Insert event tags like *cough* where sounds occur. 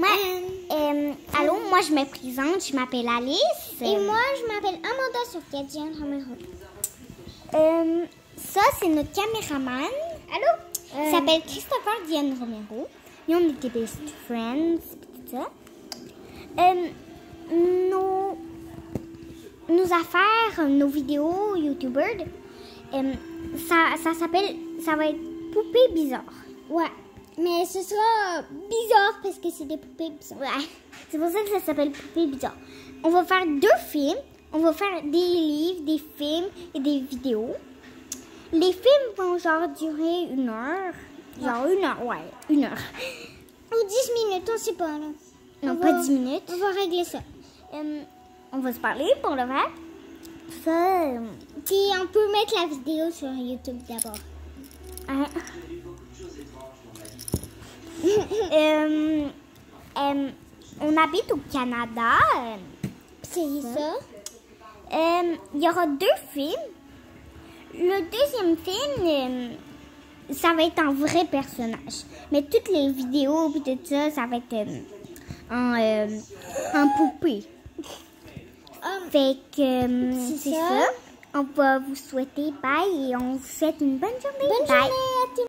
Moi, euh, allô, moi je me présente, je m'appelle Alice. Et moi, je m'appelle Amanda Sophia Diane Romero. Euh, ça, c'est notre caméraman. Allô? Il s'appelle Christopher Diane Romero. Nous, on était best friends, tout ça. Euh, nos, nos affaires, nos vidéos YouTubers, euh, ça, ça s'appelle, ça va être Poupée Bizarre. Ouais. Mais ce sera bizarre parce que c'est des poupées bizarres. Ouais, c'est pour ça que ça s'appelle Poupée Bizarre. On va faire deux films. On va faire des livres, des films et des vidéos. Les films vont genre durer une heure. Genre une heure, ouais, une heure. *laughs* Ou 10 minutes, on sait pas. Là. Non, On pas va- 10 minutes. On va régler ça. Euh, on va se parler pour le faire. Ça, euh, Puis on peut mettre la vidéo sur YouTube d'abord. hein. *laughs* Euh, euh, on habite au Canada. euh, C'est ça? Il y aura deux films. Le deuxième film, ça va être un vrai personnage. Mais toutes les vidéos et tout ça, ça va être en, en poupée. Um, Fait que C'est ça. ça. On va vous souhaiter bye et on vous souhaite une bonne journée. bonne Bye. journée à tous.